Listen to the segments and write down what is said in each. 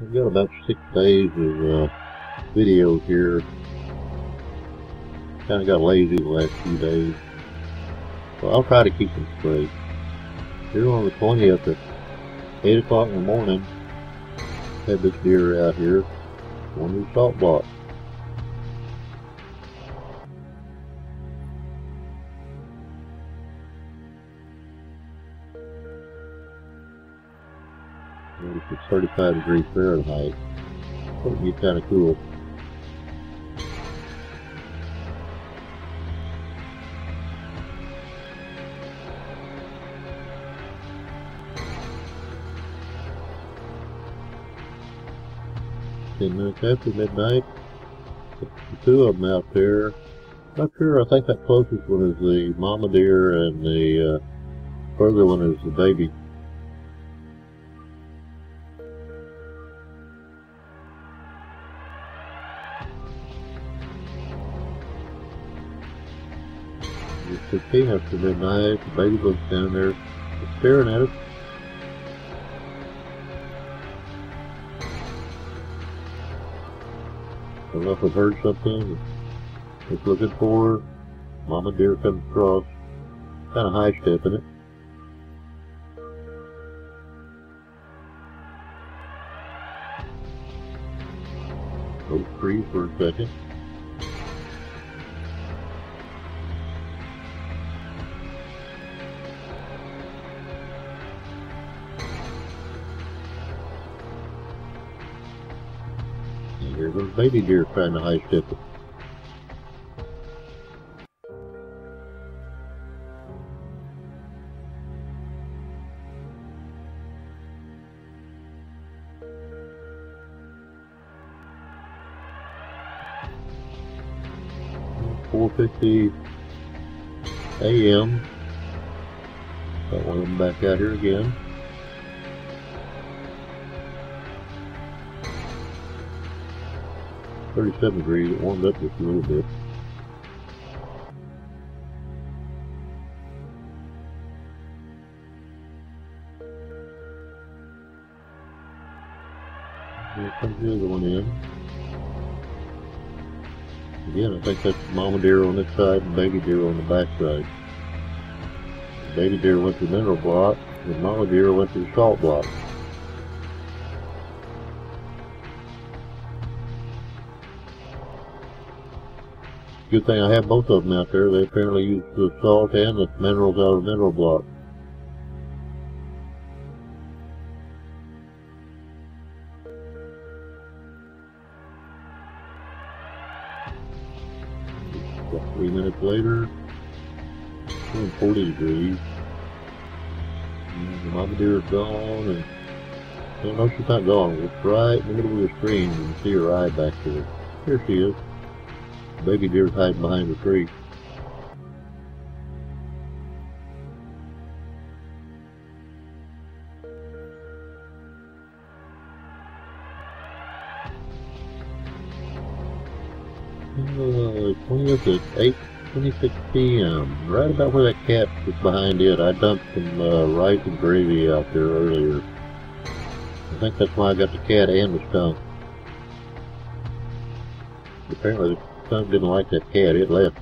I've got about six days of uh, videos here. Kind of got lazy the last few days. So I'll try to keep them straight. Here on the 20th at 8 o'clock in the morning, had this deer out here, of the salt blocks. 35 degrees Fahrenheit. So it get kind of cool. Ten minutes after midnight, the two of them out there. Not sure. I think that closest one is the mama deer, and the uh, further one is the baby It's 15 after midnight. The baby looks down there staring at us. I don't know if I've heard something. It's looking for. Mama deer comes across. Kind of high stepping it. Go freeze for a second. And here baby deer trying to high step it. Four fifty AM. Got one of them back out here again. Thirty-seven degrees. It warmed up just a little bit. Here comes the other one in. Again, I think that's mama deer on this side and baby deer on the back side. The baby deer went to the mineral block, and mama deer went to the salt block. Good thing I have both of them out there. They apparently use the salt and the minerals out of the mineral block. Three minutes later, 40 degrees. The mama deer is gone, and no, no, she's not gone. It's right in the middle of the screen. You can see her eye back there. Here she is. Baby deer's hiding behind the tree. Uh, 20th at 8, 26 p.m. Right about where that cat was behind it. I dumped some uh, rice and gravy out there earlier. I think that's why I got the cat and the skunk. Apparently skunk didn't like that cat. It left.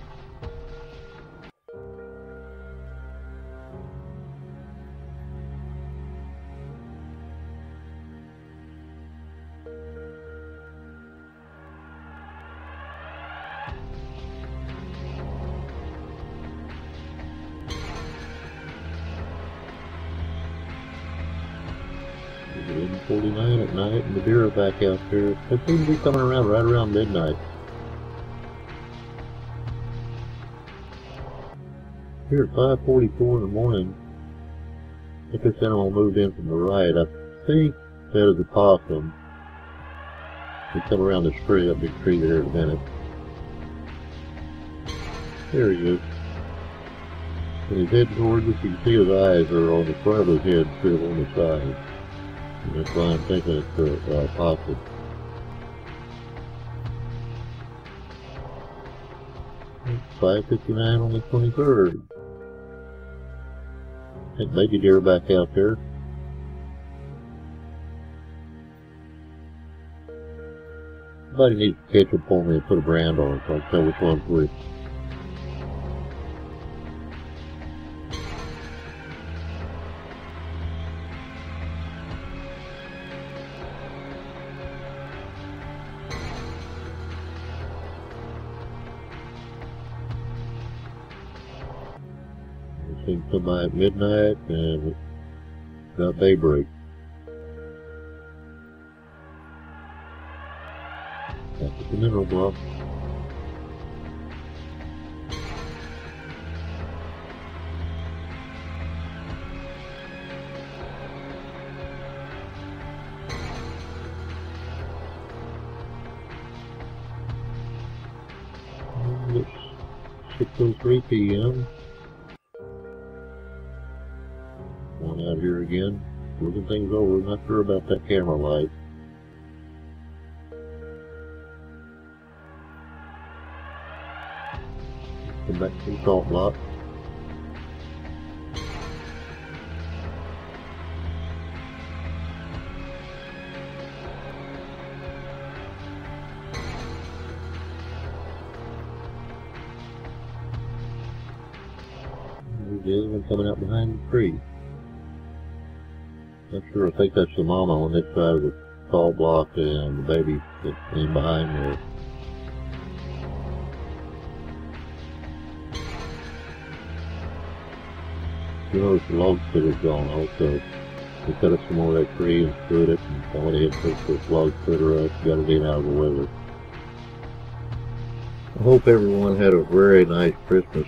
49 at night and the deer are back out there. They seem to be coming around right around midnight. Here at 5.44 in the morning, I think this animal moved in from the right. I think that is a possum. He come around this tree, that big tree there in a minute. There he is. And he's heading towards us. You can see his eyes are on the front of his head, still on the side. And that's why I'm thinking it's a uh, possum. Five fifty nine on the twenty third. Maybe baby deer back out there. Somebody needs to catch them for me and put a brand on it so I can tell which one's which. Thing come by at midnight and about daybreak. That's the mineral block. And It's 6.03 p.m. things over. Not sure about that camera light. Come back to the salt block. The other one coming out behind the tree. Not sure, I think that's the mama on this side of the salt block and the baby that's in behind there. You notice the logs splitter's gone also. We cut up some more of that tree and split it and I went ahead and took this log splitter up, got it in out of the weather. I hope everyone had a very nice Christmas.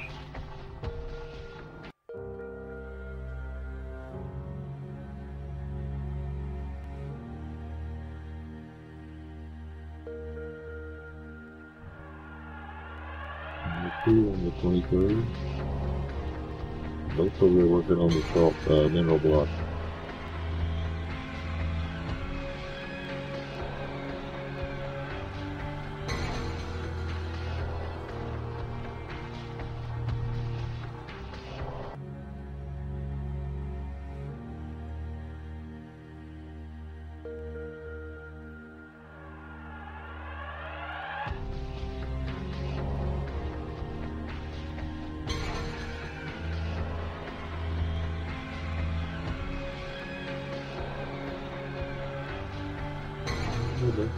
Number two on the 23rd. Both over there working on the salt uh, mineral block.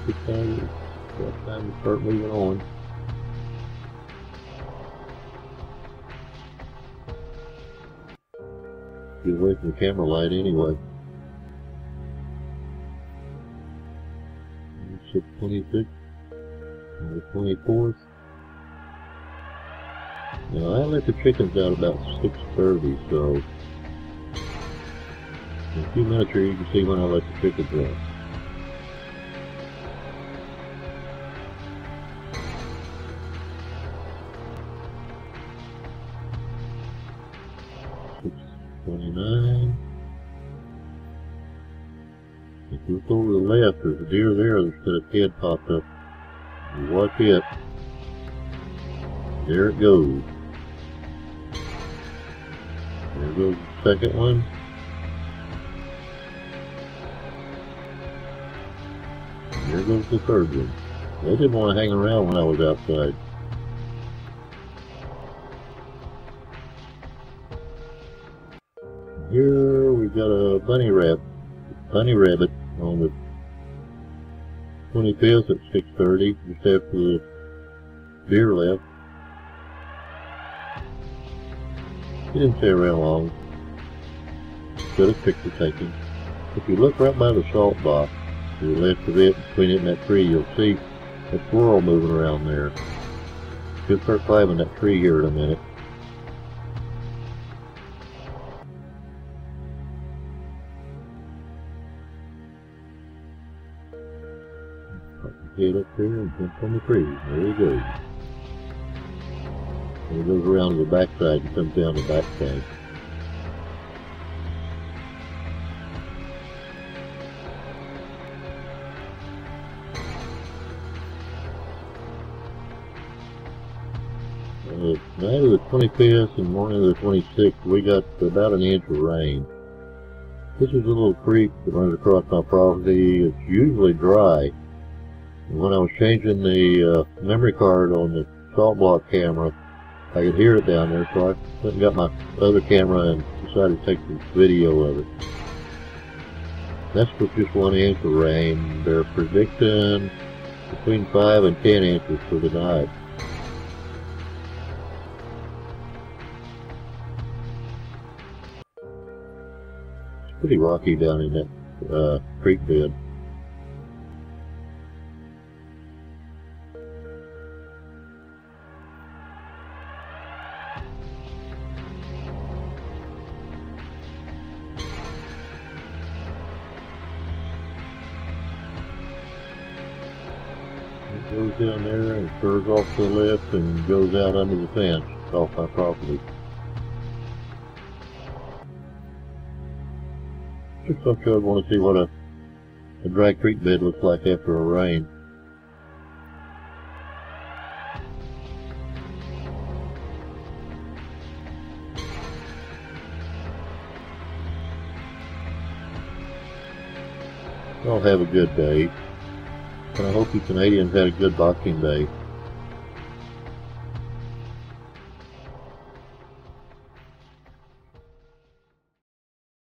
The time, it's time to start moving on. Get away from the camera light anyway. Six twenty-six, and the twenty-fourth. Now I let the chickens out about six thirty, so in a few minutes here you can see when I let the chickens out. Deer there that's got its head popped up. Watch it. There it goes. There goes the second one. There goes the third one. They didn't want to hang around when I was outside. Here we've got a bunny rabbit, bunny rabbit on the 25th at 6:30, just after the deer left. He didn't stay around long. Got a picture taken. If you look right by the salt box, to the left of it, between it and that tree, you'll see a squirrel moving around there. He'll start climbing that tree here in a minute. Head up there and jump on the tree. There he goes. And he goes around to the backside and comes down the backside. Uh, night of the 25th and morning of the 26th, we got about an inch of rain. This is a little creek that runs across my property. It's usually dry, When I was changing the uh, memory card on the salt block camera, I could hear it down there, so I went and got my other camera and decided to take the video of it. That's with just one inch of rain. They're predicting between 5 and 10 inches for the night. It's pretty rocky down in that uh, creek bed. Goes down there and curves off to the left and goes out under the fence off my property. Just thought y'all want to see what a, a dry creek bed looks like after a rain. Y'all have a good day. And I hope you Canadians had a good Boxing Day.